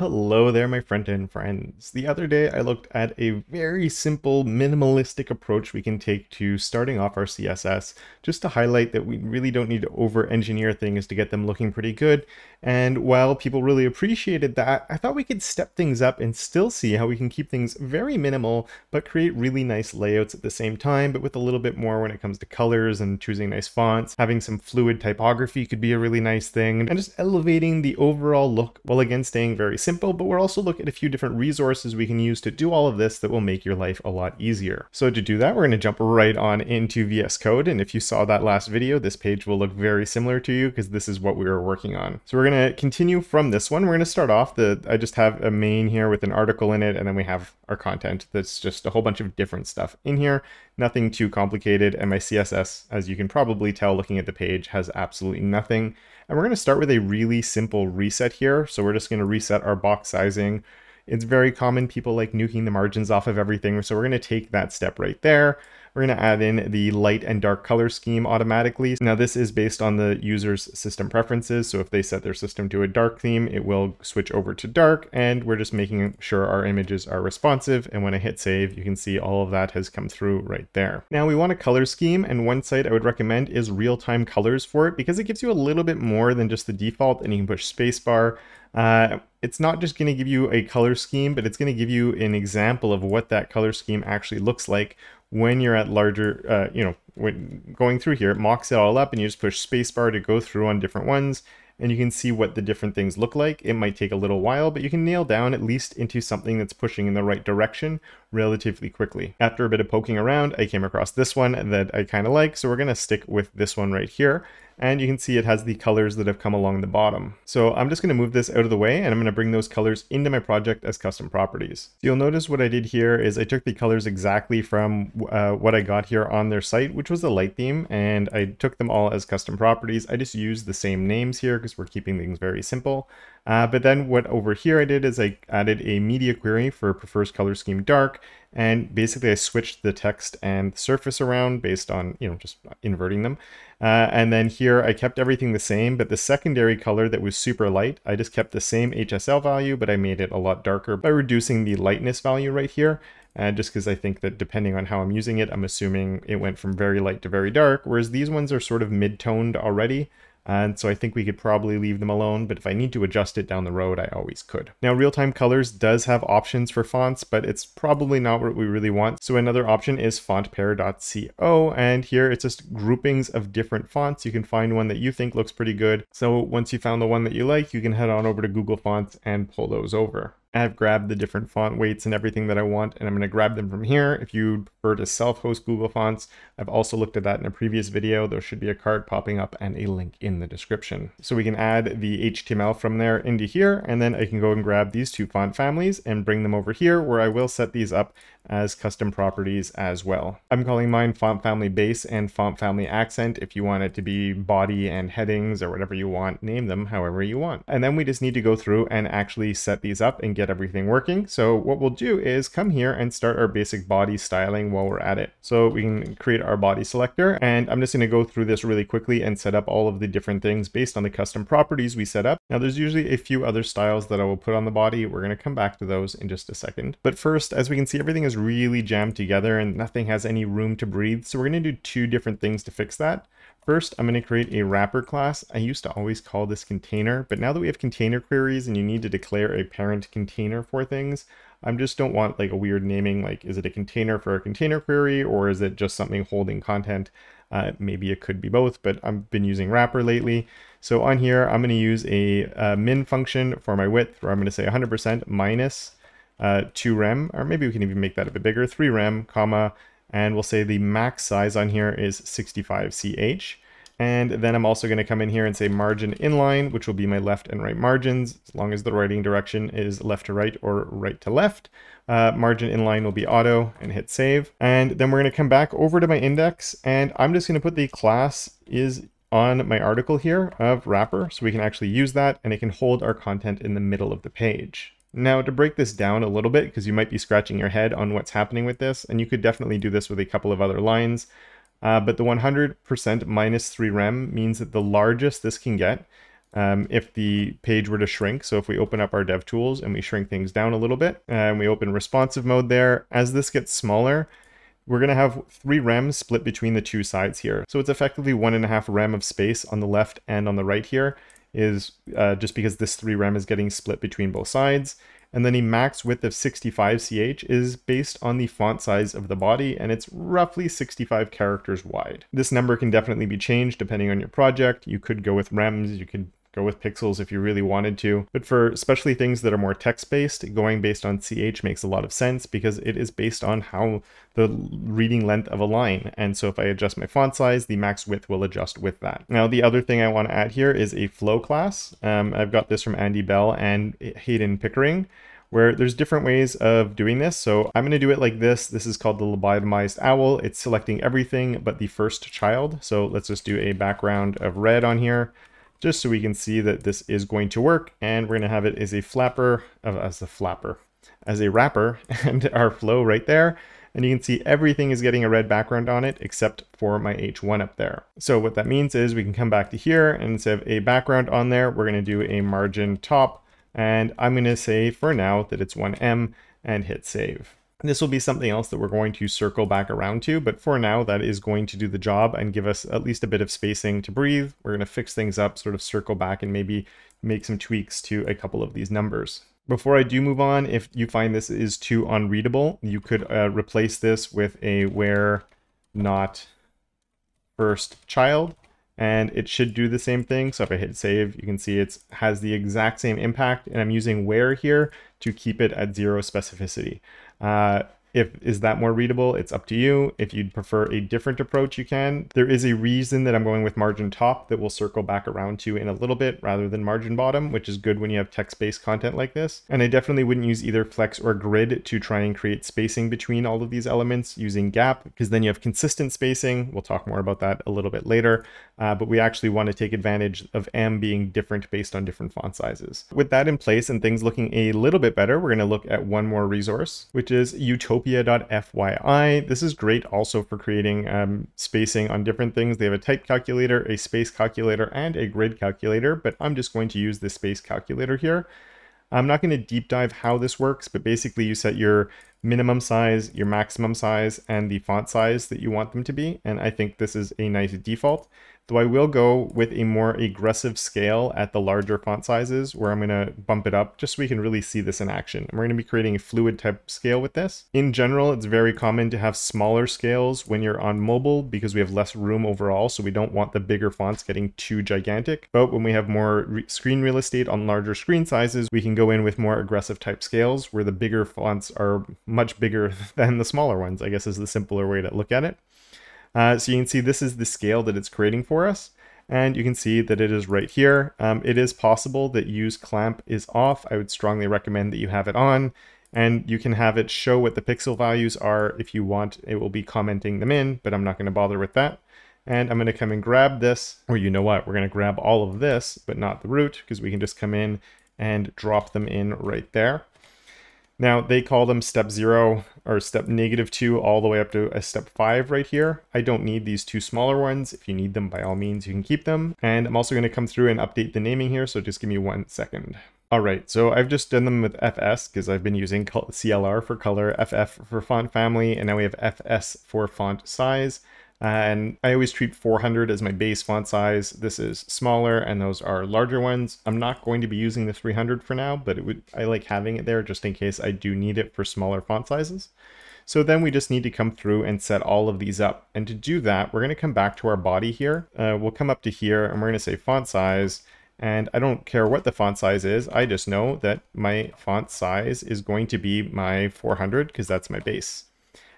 Hello there, my front-end friends. The other day I looked at a very simple, minimalistic approach we can take to starting off our CSS, just to highlight that we really don't need to over-engineer things to get them looking pretty good. And while people really appreciated that, I thought we could step things up and still see how we can keep things very minimal, but create really nice layouts at the same time, but with a little bit more when it comes to colors and choosing nice fonts. Having some fluid typography could be a really nice thing, and just elevating the overall look while again staying very simple simple, but we're also looking at a few different resources we can use to do all of this that will make your life a lot easier. So to do that, we're going to jump right on into VS Code. And if you saw that last video, this page will look very similar to you because this is what we were working on. So we're going to continue from this one. We're going to start off the, I just have a main here with an article in it, and then we have our content that's just a whole bunch of different stuff in here. Nothing too complicated. And my CSS, as you can probably tell looking at the page, has absolutely nothing. And we're going to start with a really simple reset here. So we're just going to reset our box sizing. It's very common people like nuking the margins off of everything. So we're going to take that step right there. We're going to add in the light and dark color scheme automatically. Now this is based on the user's system preferences. So if they set their system to a dark theme, it will switch over to dark and we're just making sure our images are responsive. And when I hit save, you can see all of that has come through right there. Now we want a color scheme and one site I would recommend is real-time colors for it because it gives you a little bit more than just the default and you can push spacebar. Uh, it's not just going to give you a color scheme, but it's going to give you an example of what that color scheme actually looks like when you're at larger, uh, you know, when going through here, it mocks it all up and you just push spacebar to go through on different ones and you can see what the different things look like. It might take a little while, but you can nail down at least into something that's pushing in the right direction relatively quickly. After a bit of poking around, I came across this one that I kind of like, so we're going to stick with this one right here and you can see it has the colors that have come along the bottom. So I'm just going to move this out of the way and I'm going to bring those colors into my project as custom properties. You'll notice what I did here is I took the colors exactly from uh, what I got here on their site, which was the light theme, and I took them all as custom properties. I just used the same names here because we're keeping things very simple. Uh, but then what over here I did is I added a media query for prefers color scheme dark, and basically I switched the text and surface around based on, you know, just inverting them. Uh, and then here I kept everything the same, but the secondary color that was super light, I just kept the same HSL value, but I made it a lot darker by reducing the lightness value right here. Uh, just because I think that depending on how I'm using it, I'm assuming it went from very light to very dark, whereas these ones are sort of mid-toned already. And so I think we could probably leave them alone, but if I need to adjust it down the road, I always could. Now, Real-Time Colors does have options for fonts, but it's probably not what we really want. So another option is fontpair.co, and here it's just groupings of different fonts. You can find one that you think looks pretty good. So once you found the one that you like, you can head on over to Google Fonts and pull those over. I've grabbed the different font weights and everything that I want, and I'm going to grab them from here. If you prefer to self-host Google Fonts, I've also looked at that in a previous video. There should be a card popping up and a link in the description. So we can add the HTML from there into here, and then I can go and grab these two font families and bring them over here where I will set these up as custom properties as well. I'm calling mine font family base and font family accent. If you want it to be body and headings or whatever you want, name them however you want. And then we just need to go through and actually set these up and get everything working. So what we'll do is come here and start our basic body styling while we're at it. So we can create our body selector and I'm just going to go through this really quickly and set up all of the different things based on the custom properties we set up. Now there's usually a few other styles that I will put on the body. We're going to come back to those in just a second. But first, as we can see, everything is really jammed together and nothing has any room to breathe. So we're going to do two different things to fix that. First, I'm going to create a wrapper class. I used to always call this container, but now that we have container queries and you need to declare a parent container for things, I just don't want like a weird naming, like is it a container for a container query or is it just something holding content? Uh, maybe it could be both, but I've been using wrapper lately. So on here, I'm going to use a, a min function for my width, where I'm going to say 100% minus uh, 2 rem, or maybe we can even make that a bit bigger, 3 rem, comma, and we'll say the max size on here is 65 ch. And then I'm also going to come in here and say margin inline, which will be my left and right margins, as long as the writing direction is left to right or right to left. Uh, margin inline will be auto and hit save. And then we're going to come back over to my index and I'm just going to put the class is on my article here of wrapper so we can actually use that and it can hold our content in the middle of the page. Now to break this down a little bit, because you might be scratching your head on what's happening with this, and you could definitely do this with a couple of other lines, uh, but the 100% minus 3 rem means that the largest this can get um, if the page were to shrink. So if we open up our dev tools and we shrink things down a little bit and we open responsive mode there, as this gets smaller, we're going to have three rems split between the two sides here. So it's effectively one and a half rem of space on the left and on the right here is uh, just because this 3 rem is getting split between both sides. And then a max width of 65 ch is based on the font size of the body, and it's roughly 65 characters wide. This number can definitely be changed depending on your project. You could go with rems, you could go with pixels if you really wanted to. But for especially things that are more text-based, going based on CH makes a lot of sense because it is based on how the reading length of a line. And so if I adjust my font size, the max width will adjust with that. Now, the other thing I want to add here is a flow class. Um, I've got this from Andy Bell and Heydon Pickering where there's different ways of doing this. So I'm going to do it like this. This is called the lobotomized owl. It's selecting everything but the first child. So let's just do a background of red on here just so we can see that this is going to work. And we're going to have it as a flapper, uh, as a flapper, as a wrapper, and our flow right there. And you can see everything is getting a red background on it except for my H1 up there. So what that means is we can come back to here and instead of a background on there, we're going to do a margin top. And I'm going to say for now that it's 1em and hit save. This will be something else that we're going to circle back around to, but for now that is going to do the job and give us at least a bit of spacing to breathe. We're going to fix things up, sort of circle back and maybe make some tweaks to a couple of these numbers. Before I do move on, if you find this is too unreadable, you could uh, replace this with a where not first child and it should do the same thing. So if I hit save, you can see it has the exact same impact and I'm using where here to keep it at zero specificity. Uh, if is that more readable, it's up to you. If you'd prefer a different approach, you can. There is a reason that I'm going with margin top that we'll circle back around to in a little bit rather than margin bottom, which is good when you have text-based content like this. And I definitely wouldn't use either flex or grid to try and create spacing between all of these elements using gap, because then you have consistent spacing. We'll talk more about that a little bit later. Uh, but we actually want to take advantage of em being different based on different font sizes. With that in place and things looking a little bit better, we're going to look at one more resource, which is utopia.fyi. This is great also for creating um, spacing on different things. They have a type calculator, a space calculator, and a grid calculator, but I'm just going to use the space calculator here. I'm not going to deep dive how this works, but basically you set your minimum size, your maximum size, and the font size that you want them to be. And I think this is a nice default though I will go with a more aggressive scale at the larger font sizes where I'm going to bump it up just so we can really see this in action. And we're going to be creating a fluid type scale with this. In general, it's very common to have smaller scales when you're on mobile because we have less room overall, so we don't want the bigger fonts getting too gigantic. But when we have more re screen real estate on larger screen sizes, we can go in with more aggressive type scales where the bigger fonts are much bigger than the smaller ones, I guess is the simpler way to look at it. Uh, so you can see this is the scale that it's creating for us. And you can see that it is right here. Um, it is possible that use clamp is off. I would strongly recommend that you have it on. And you can have it show what the pixel values are if you want. It will be commenting them in, but I'm not going to bother with that. And I'm going to come and grab this, or you know what, we're going to grab all of this, but not the root, because we can just come in and drop them in right there. Now they call them step zero or step negative two all the way up to a step five right here. I don't need these two smaller ones. If you need them, by all means, you can keep them. And I'm also going to come through and update the naming here. So just give me one second. All right, so I've just done them with FS because I've been using CLR for color, FF for font family, and now we have FS for font size. And I always treat 400 as my base font size. This is smaller and those are larger ones. I'm not going to be using the 300 for now, but it would I like having it there just in case I do need it for smaller font sizes. So then we just need to come through and set all of these up. And to do that, we're going to come back to our body here. Uh, we'll come up to here and we're going to say font size. And I don't care what the font size is. I just know that my font size is going to be my 400 because that's my base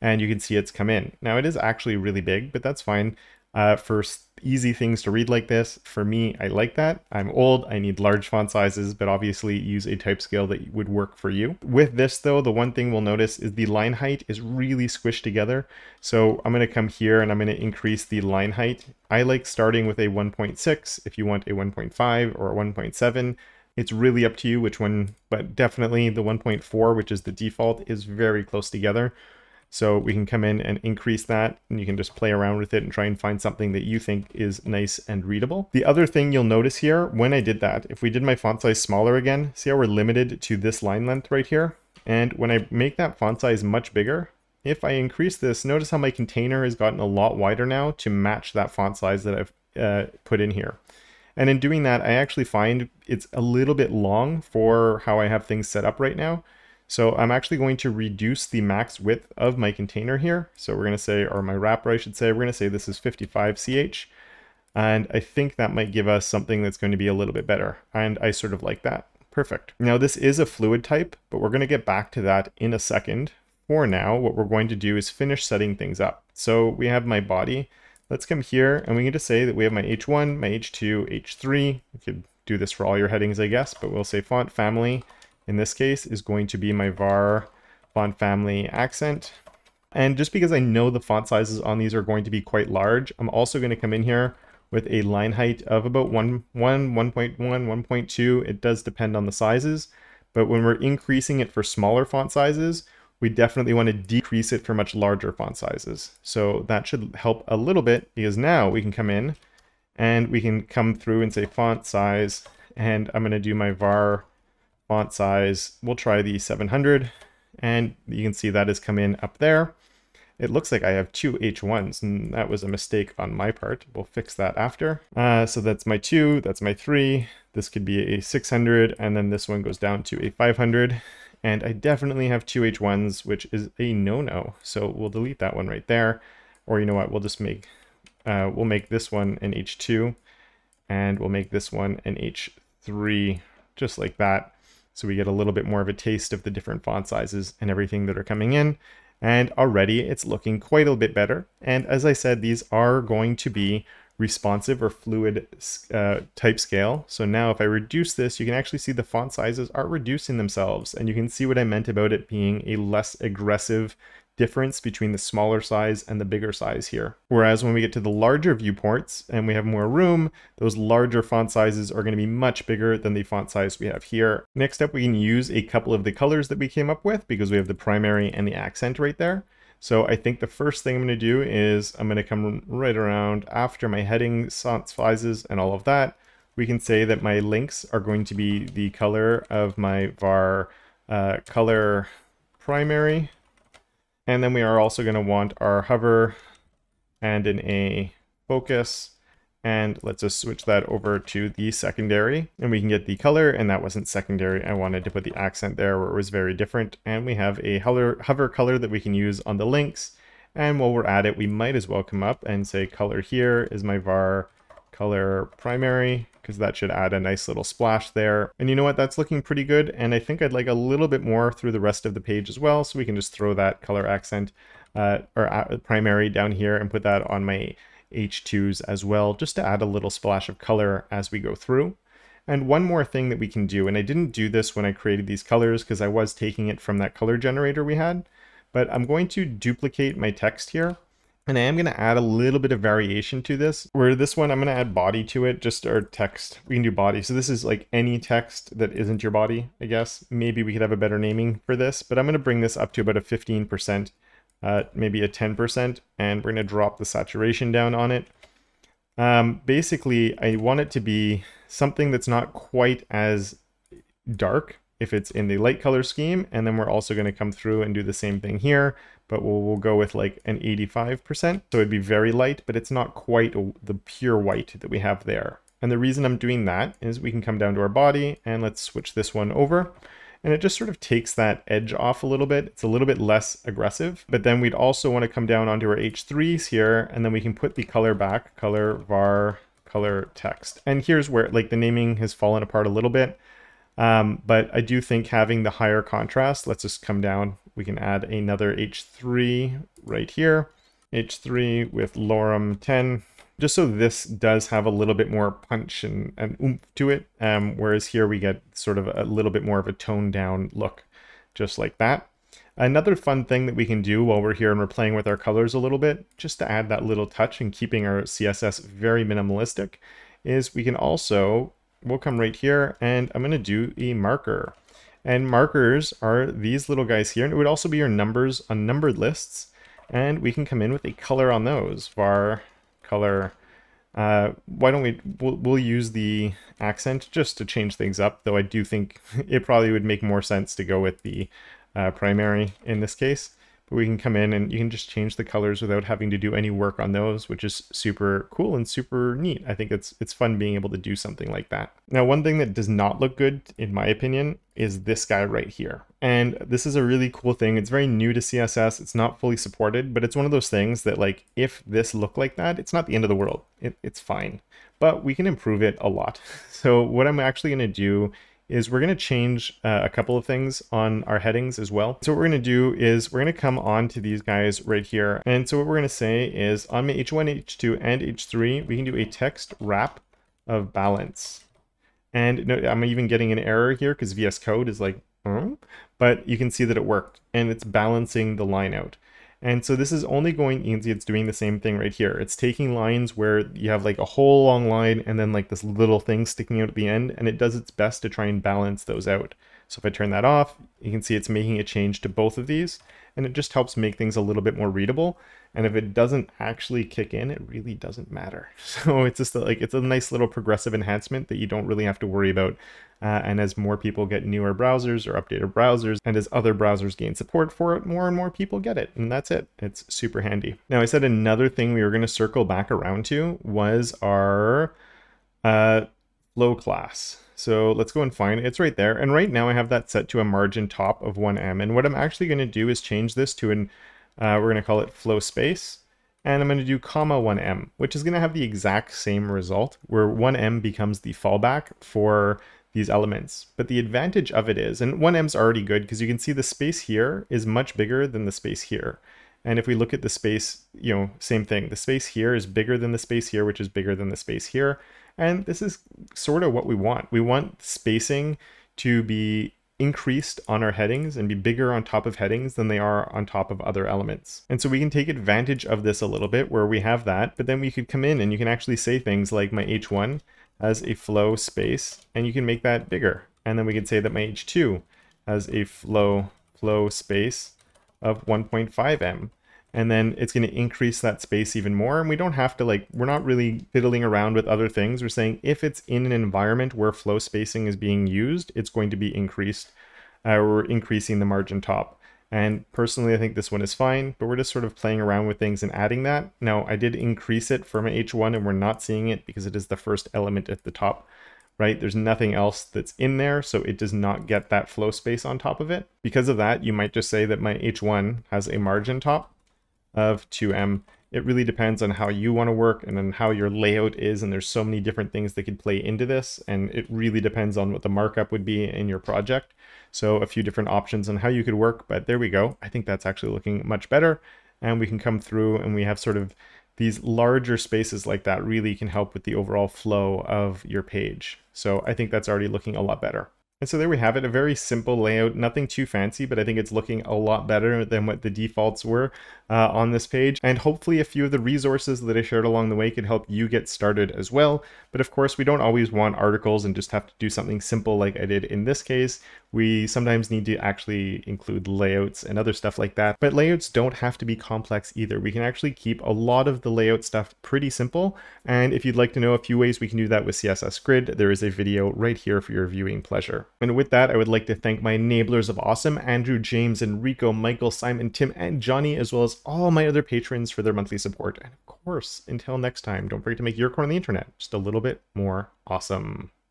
and you can see it's come in. Now it is actually really big, but that's fine. Uh, for easy things to read like this, for me, I like that. I'm old, I need large font sizes, but obviously use a type scale that would work for you. With this though, the one thing we'll notice is the line height is really squished together. So I'm gonna come here and I'm gonna increase the line height. I like starting with a 1.6 if you want a 1.5 or a 1.7. It's really up to you which one, but definitely the 1.4, which is the default, is very close together. So we can come in and increase that and you can just play around with it and try and find something that you think is nice and readable. The other thing you'll notice here, when I did that, if we did my font size smaller again, see how we're limited to this line length right here? And when I make that font size much bigger, if I increase this, notice how my container has gotten a lot wider now to match that font size that I've uh, put in here. And in doing that, I actually find it's a little bit long for how I have things set up right now. So I'm actually going to reduce the max width of my container here. So we're going to say, or my wrapper, I should say, we're going to say this is 55 CH. And I think that might give us something that's going to be a little bit better. And I sort of like that. Perfect. Now this is a fluid type, but we're going to get back to that in a second. For now, what we're going to do is finish setting things up. So we have my body. Let's come here and we need to say that we have my H1, my H2, H3. We could do this for all your headings, I guess, but we'll say font family in this case is going to be my var font family accent. And just because I know the font sizes on these are going to be quite large, I'm also going to come in here with a line height of about 1, 1, 1.1, 1.2. It does depend on the sizes, but when we're increasing it for smaller font sizes, we definitely want to decrease it for much larger font sizes. So that should help a little bit because now we can come in and we can come through and say font size, and I'm going to do my var font size, we'll try the 700 and you can see that has come in up there. It looks like I have two H1s and that was a mistake on my part. We'll fix that after. Uh, so that's my two, that's my three. This could be a 600 and then this one goes down to a 500. And I definitely have two H1s, which is a no-no. So we'll delete that one right there. Or you know what, we'll just make, uh, we'll make this one an H2 and we'll make this one an H3 just like that. So we get a little bit more of a taste of the different font sizes and everything that are coming in. And already it's looking quite a bit better. And as I said, these are going to be responsive or fluid uh, type scale. So now if I reduce this, you can actually see the font sizes are reducing themselves. And you can see what I meant about it being a less aggressive difference between the smaller size and the bigger size here. Whereas when we get to the larger viewports and we have more room, those larger font sizes are going to be much bigger than the font size we have here. Next up, we can use a couple of the colors that we came up with because we have the primary and the accent right there. So I think the first thing I'm going to do is I'm going to come right around after my heading font sizes and all of that. We can say that my links are going to be the color of my var uh, color primary and then we are also going to want our hover and an A focus. And let's just switch that over to the secondary and we can get the color and that wasn't secondary. I wanted to put the accent there where it was very different. And we have a hover, hover color that we can use on the links. And while we're at it, we might as well come up and say color here is my var color primary because that should add a nice little splash there. And you know what, that's looking pretty good. And I think I'd like a little bit more through the rest of the page as well. So we can just throw that color accent uh, or uh, primary down here and put that on my H2s as well, just to add a little splash of color as we go through. And one more thing that we can do, and I didn't do this when I created these colors because I was taking it from that color generator we had, but I'm going to duplicate my text here and I am going to add a little bit of variation to this, where this one I'm going to add body to it, just our text. We can do body. So this is like any text that isn't your body, I guess. Maybe we could have a better naming for this, but I'm going to bring this up to about a 15%, uh, maybe a 10%, and we're going to drop the saturation down on it. Um, basically, I want it to be something that's not quite as dark if it's in the light color scheme. And then we're also going to come through and do the same thing here, but we'll, we'll go with like an 85%. So it'd be very light, but it's not quite the pure white that we have there. And the reason I'm doing that is we can come down to our body and let's switch this one over. And it just sort of takes that edge off a little bit. It's a little bit less aggressive, but then we'd also want to come down onto our H3s here, and then we can put the color back, color var, color text. And here's where like the naming has fallen apart a little bit. Um, but I do think having the higher contrast, let's just come down. We can add another H3 right here. H3 with Lorem 10, just so this does have a little bit more punch and, and oomph to it. Um, whereas here we get sort of a little bit more of a toned down look, just like that. Another fun thing that we can do while we're here and we're playing with our colors a little bit, just to add that little touch and keeping our CSS very minimalistic, is we can also we'll come right here and I'm going to do a marker. And markers are these little guys here, and it would also be your numbers on numbered lists. And we can come in with a color on those, var color. Uh, why don't we, we'll, we'll use the accent just to change things up, though I do think it probably would make more sense to go with the uh, primary in this case. We can come in and you can just change the colors without having to do any work on those, which is super cool and super neat. I think it's it's fun being able to do something like that. Now, one thing that does not look good, in my opinion, is this guy right here. And this is a really cool thing. It's very new to CSS. It's not fully supported, but it's one of those things that like, if this looked like that, it's not the end of the world. It, it's fine, but we can improve it a lot. So what I'm actually gonna do is we're going to change uh, a couple of things on our headings as well. So what we're going to do is we're going to come on to these guys right here. And so what we're going to say is on my H1, H2, and H3, we can do a text wrap of balance. And no, I'm even getting an error here because VS Code is like, hmm? but you can see that it worked and it's balancing the line out. And so this is only going, you can see it's doing the same thing right here. It's taking lines where you have like a whole long line and then like this little thing sticking out at the end, and it does its best to try and balance those out. So if I turn that off, you can see it's making a change to both of these, and it just helps make things a little bit more readable. And if it doesn't actually kick in, it really doesn't matter. So it's just like, it's a nice little progressive enhancement that you don't really have to worry about. Uh, and as more people get newer browsers or updated browsers, and as other browsers gain support for it, more and more people get it. And that's it. It's super handy. Now, I said another thing we were going to circle back around to was our uh, flow class. So let's go and find it. It's right there. And right now I have that set to a margin top of 1em. And what I'm actually going to do is change this to an uh, we're going to call it flow space. And I'm going to do comma 1em, which is going to have the exact same result, where 1em becomes the fallback for these elements. But the advantage of it is, and 1em's already good because you can see the space here is much bigger than the space here. And if we look at the space, you know, same thing. The space here is bigger than the space here, which is bigger than the space here. And this is sort of what we want. We want spacing to be increased on our headings and be bigger on top of headings than they are on top of other elements. And so we can take advantage of this a little bit where we have that, but then we could come in and you can actually say things like my H1 has a flow space and you can make that bigger. And then we could say that my H2 has a flow flow space of 1.5em and then it's going to increase that space even more. And we don't have to like, we're not really fiddling around with other things. We're saying if it's in an environment where flow spacing is being used, it's going to be increased. Uh, we're increasing the margin top. And personally, I think this one is fine, but we're just sort of playing around with things and adding that. Now, I did increase it from my H1 and we're not seeing it because it is the first element at the top, right? There's nothing else that's in there, so it does not get that flow space on top of it. Because of that, you might just say that my H1 has a margin top of 2em. It really depends on how you want to work and on how your layout is, and there's so many different things that could play into this, and it really depends on what the markup would be in your project. So a few different options on how you could work, but there we go. I think that's actually looking much better, and we can come through and we have sort of these larger spaces like that really can help with the overall flow of your page. So I think that's already looking a lot better. And so there we have it, a very simple layout, nothing too fancy, but I think it's looking a lot better than what the defaults were uh, on this page. And hopefully a few of the resources that I shared along the way could help you get started as well. But of course, we don't always want articles and just have to do something simple like I did in this case. We sometimes need to actually include layouts and other stuff like that. But layouts don't have to be complex either. We can actually keep a lot of the layout stuff pretty simple. And if you'd like to know a few ways we can do that with CSS Grid, there is a video right here for your viewing pleasure. And with that, I would like to thank my enablers of awesome, Andrew, James, Enrico, Michael, Simon, Tim, and Johnny, as well as all my other patrons for their monthly support. And of course, until next time, don't forget to make your corner of the internet just a little bit more awesome.